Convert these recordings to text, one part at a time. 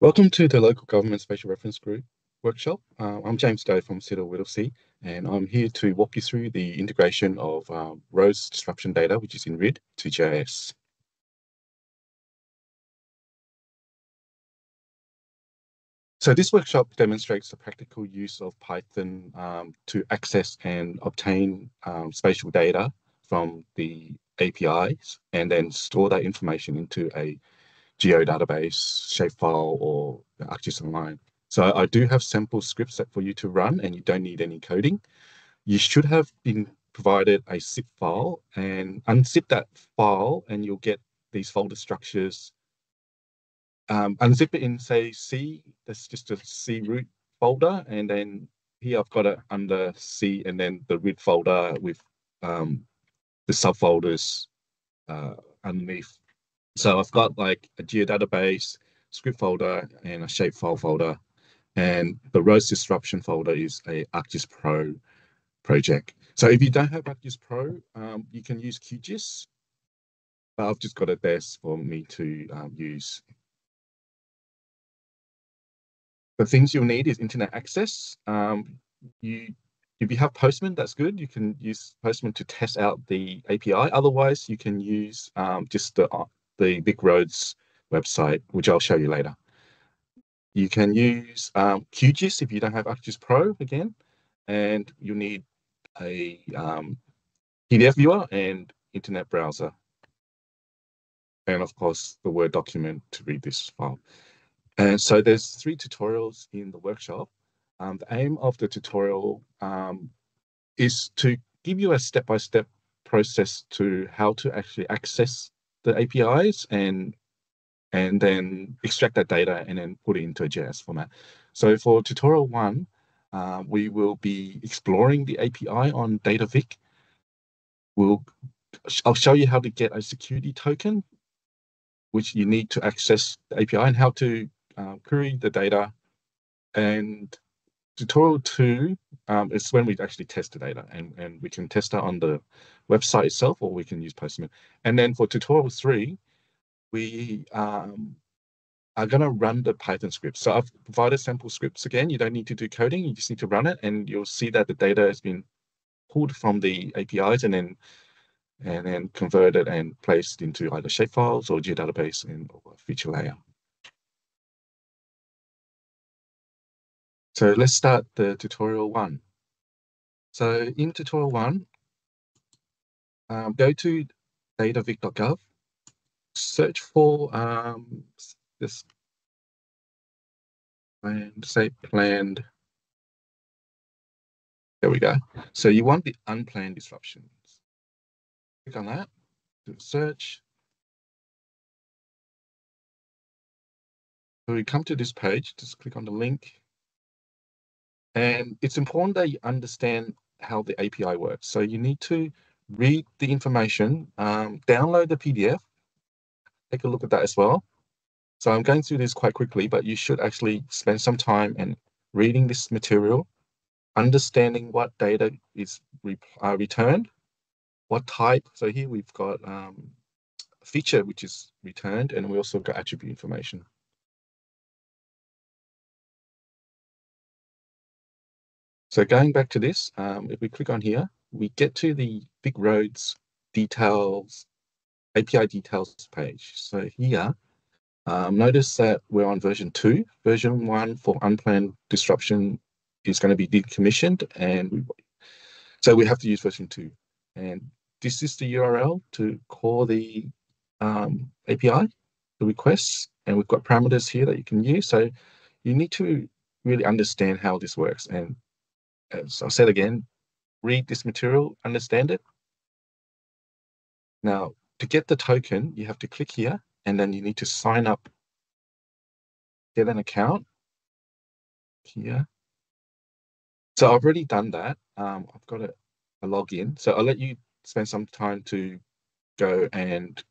Welcome to the Local Government Spatial Reference Group workshop. Uh, I'm James Do from CITL Whittlesea, and I'm here to walk you through the integration of um, roads disruption data, which is in RID, to GIS. So this workshop demonstrates the practical use of Python um, to access and obtain um, spatial data from the APIs and then store that information into a geodatabase, shapefile, or ArcGIS Online. So I do have sample scripts set for you to run and you don't need any coding. You should have been provided a zip file and unzip that file and you'll get these folder structures. Um, unzip it in say C, that's just a C root folder. And then here I've got it under C and then the RID folder with um, the subfolders uh, underneath so I've got like a geodatabase, script folder, and a shapefile folder. And the roads disruption folder is a ArcGIS Pro project. So if you don't have ArcGIS Pro, um, you can use QGIS. But I've just got it there for me to um, use. The things you'll need is internet access. Um, you, if you have Postman, that's good. You can use Postman to test out the API. Otherwise, you can use um, just the the VicRoads website, which I'll show you later. You can use um, QGIS if you don't have ArcGIS Pro again, and you need a um, PDF viewer and internet browser. And of course, the Word document to read this file. And so there's three tutorials in the workshop. Um, the aim of the tutorial um, is to give you a step-by-step -step process to how to actually access the APIs and and then extract that data and then put it into a JS format. So for tutorial one, uh, we will be exploring the API on DataVic. We'll, I'll show you how to get a security token, which you need to access the API and how to uh, query the data. And tutorial two um, is when we actually test the data and, and we can test that on the website itself or we can use Postman. And then for tutorial three, we um, are going to run the Python script. So I've provided sample scripts again. You don't need to do coding. You just need to run it and you'll see that the data has been pulled from the APIs and then and then converted and placed into either shapefiles or geodatabase and or feature layer. So let's start the tutorial one. So in tutorial one, um, go to datavic.gov, search for um, this and say planned. There we go. So you want the unplanned disruptions. Click on that, do a search. So we come to this page, just click on the link. And it's important that you understand how the API works. So you need to read the information, um, download the PDF, take a look at that as well. So I'm going through this quite quickly, but you should actually spend some time and reading this material, understanding what data is re uh, returned, what type. So here we've got um, feature which is returned, and we also got attribute information. So going back to this, um, if we click on here, we get to the VicRoads details, API details page. So here, um, notice that we're on version two. Version one for unplanned disruption is going to be decommissioned. And we, so we have to use version two. And this is the URL to call the um, API, the requests. And we've got parameters here that you can use. So you need to really understand how this works. And as I said again, read this material, understand it. Now, to get the token, you have to click here and then you need to sign up, get an account here. So I've already done that. Um, I've got a, a login. So I'll let you spend some time to go and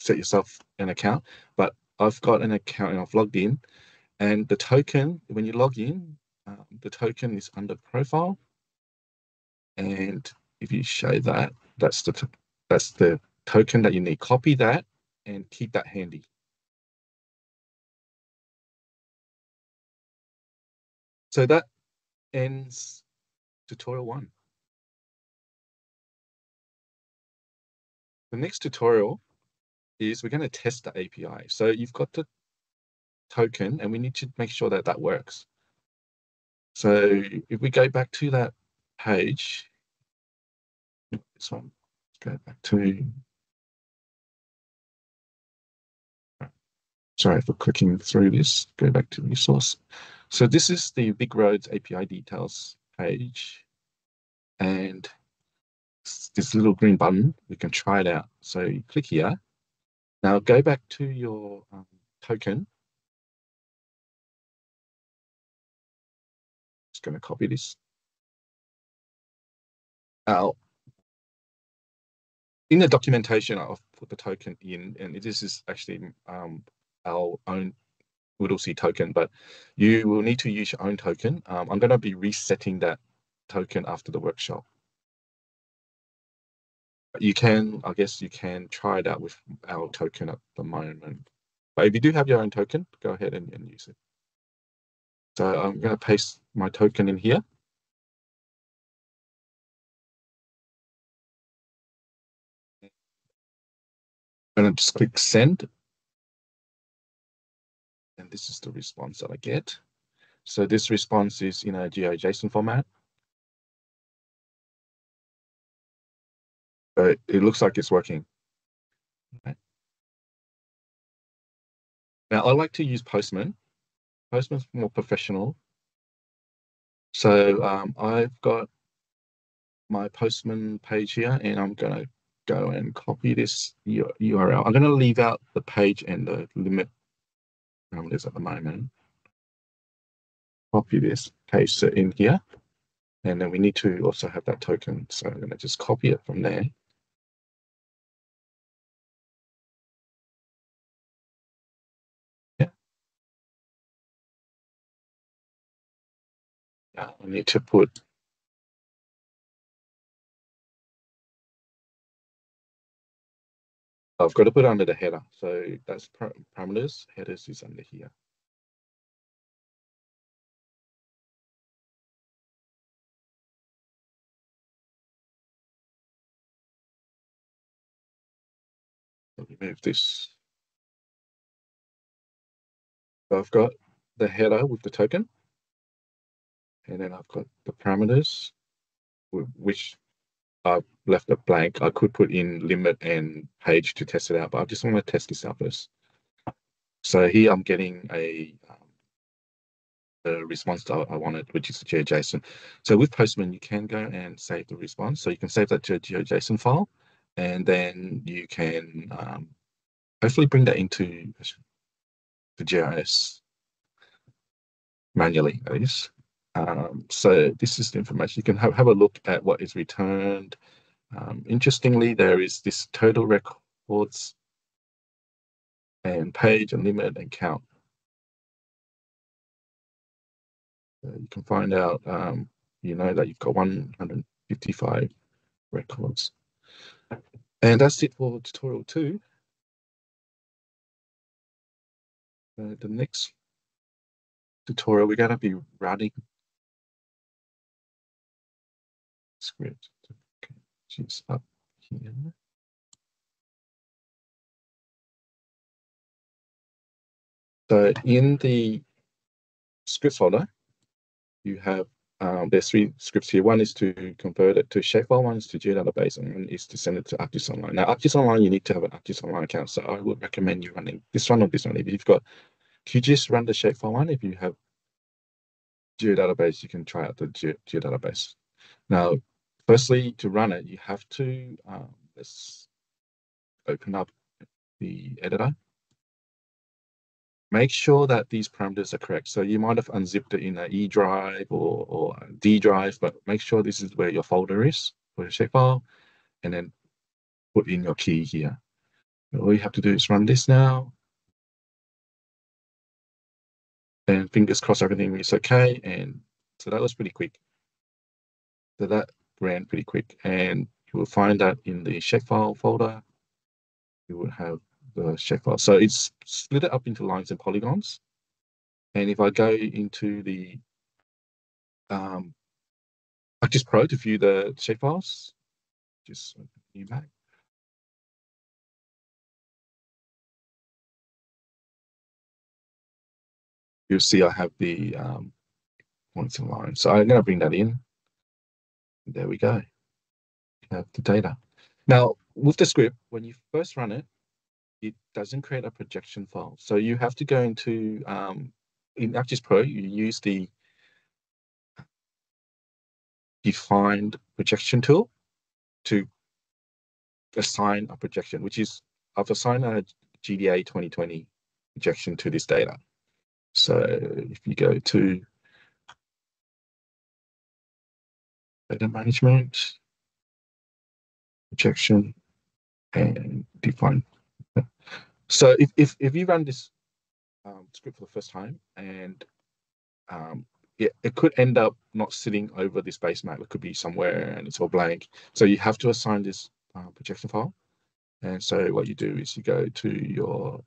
set yourself an account. But I've got an account and I've logged in. And the token, when you log in, uh, the token is under profile. And if you show that, that's the, that's the token that you need. Copy that and keep that handy. So that ends tutorial one. The next tutorial is we're going to test the API. So you've got the token and we need to make sure that that works. So if we go back to that page, this one, go back to, sorry for clicking through this, go back to resource. So this is the VicRoads API details page. And this little green button, we can try it out. So you click here. Now go back to your um, token. Just going to copy this out. In the documentation, I've put the token in, and this is actually um, our own Whittlesea token, but you will need to use your own token. Um, I'm going to be resetting that token after the workshop you can, I guess you can try it out with our token at the moment. But if you do have your own token, go ahead and, and use it. So I'm going to paste my token in here. And I just click send. And this is the response that I get. So this response is in a GeoJSON format. but it looks like it's working. Now I like to use Postman. Postman's more professional. So um, I've got my Postman page here and I'm going to go and copy this URL. I'm going to leave out the page and the limit parameters at the moment. Copy this, paste it in here. And then we need to also have that token. So I'm going to just copy it from there. I need to put I've got to put under the header. So that's parameters. Headers is under here. remove this. So I've got the header with the token. And then I've got the parameters, which I've left it blank. I could put in limit and page to test it out, but I just want to test this out first. So here I'm getting a um, response that I wanted, which is a GeoJSON. So with Postman, you can go and save the response. So you can save that to a GeoJSON file, and then you can um, hopefully bring that into the GIS manually, at least. Um, so this is the information. You can have, have a look at what is returned. Um, interestingly, there is this total records and page and limit and count. So you can find out, um, you know, that you've got 155 records. And that's it for tutorial two. Uh, the next tutorial, we're going to be running script. Okay, she's up here. So in the scripts folder, you have um, there's three scripts here. One is to convert it to shapefile, one is to geodatabase, and one is to send it to ArcGIS Online. Now, ArcGIS Online, you need to have an ArcGIS Online account, so I would recommend you running this one or this one. If you've got QGIS, run the shapefile one. If you have geodatabase, you can try out the ge geodatabase. Now, Firstly, to run it, you have to, um, let's open up the editor. Make sure that these parameters are correct. So you might have unzipped it in an E drive or, or D drive, but make sure this is where your folder is for your shapefile, and then put in your key here. All you have to do is run this now. And fingers crossed everything is okay. And so that was pretty quick. So that ran pretty quick. And you will find that in the shapefile folder, you will have the shapefile. So it's split it up into lines and polygons. And if I go into the um, ArcGIS Pro to view the shapefiles. Just new Mac. You'll see I have the um, points in line. So I'm going to bring that in. There we go. Have the data. Now, with the script, when you first run it, it doesn't create a projection file. So you have to go into, um, in ArcGIS Pro, you use the defined projection tool to assign a projection, which is I've assigned a GDA 2020 projection to this data. So if you go to data management, projection, and define. So if, if, if you run this um, script for the first time and um, it, it could end up not sitting over this base map. It could be somewhere and it's all blank. So you have to assign this uh, projection file. And so what you do is you go to your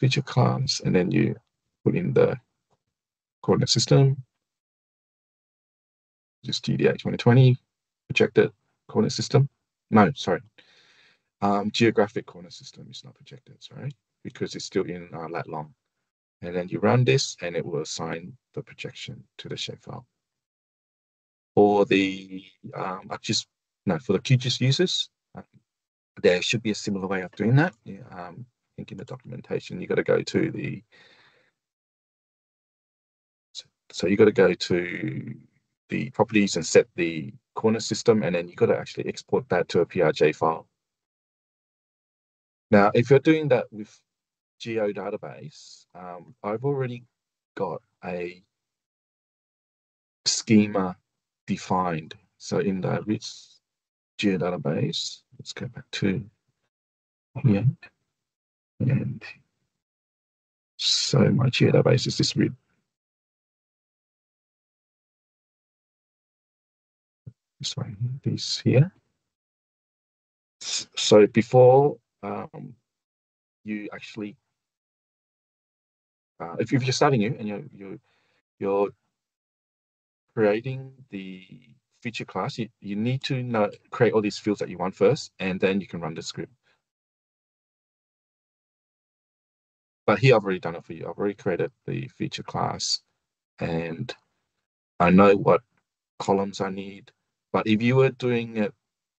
feature class and then you put in the coordinate system, just GDA 2020, projected coordinate system. No, sorry. Um, geographic coordinate system is not projected, sorry, because it's still in uh, lat long. And then you run this and it will assign the projection to the shapefile. For the um, just no, for the QGIS users, uh, there should be a similar way of doing that. Yeah, um, I think in the documentation, you got to go to the so you got to go to the properties and set the corner system, and then you've got to actually export that to a PRJ file. Now, if you're doing that with Geo database, um, I've already got a schema defined. So in the rich Geo database, let's go back to here. And so my Geo database is this one, this here. So before um, you actually uh, if, if you're starting new and you're, you're, you're creating the feature class, you, you need to know, create all these fields that you want first, and then you can run the script. But here I've already done it for you. I've already created the feature class and I know what columns I need. But if you were doing it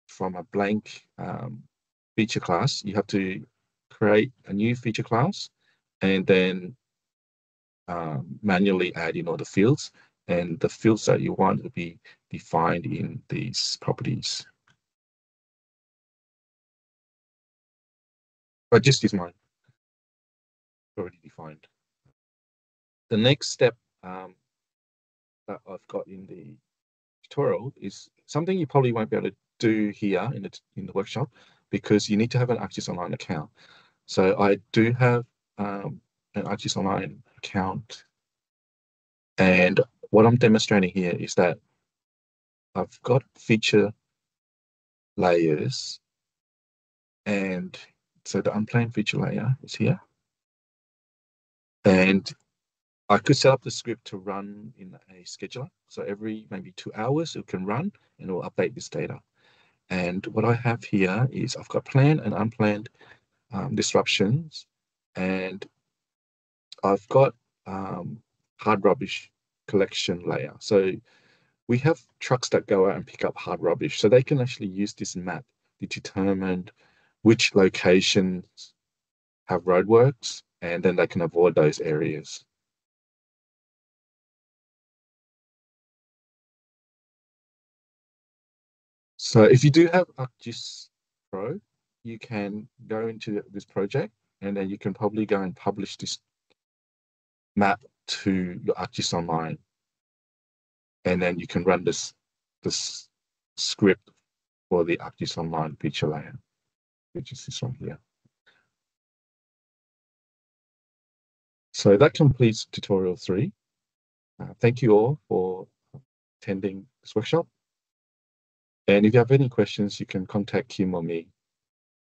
from a blank um, feature class, you have to create a new feature class and then um, manually add in all the fields and the fields that you want to be defined in these properties. But just is mine already defined. The next step um, that I've got in the tutorial is something you probably won't be able to do here in the in the workshop because you need to have an ArcGIS Online account. So I do have um, an ArcGIS Online account. And what I'm demonstrating here is that I've got feature layers and so the unplanned feature layer is here. And I could set up the script to run in a scheduler. So every maybe two hours it can run and it will update this data. And what I have here is I've got planned and unplanned um, disruptions and I've got um, hard rubbish collection layer. So we have trucks that go out and pick up hard rubbish. So they can actually use this map to determine which locations have roadworks and then they can avoid those areas. So if you do have ArcGIS Pro, you can go into this project and then you can probably go and publish this map to your ArcGIS Online. And then you can run this, this script for the ArcGIS Online feature layer, which is this one here. So that completes tutorial three. Uh, thank you all for attending this workshop. And if you have any questions, you can contact Kim or me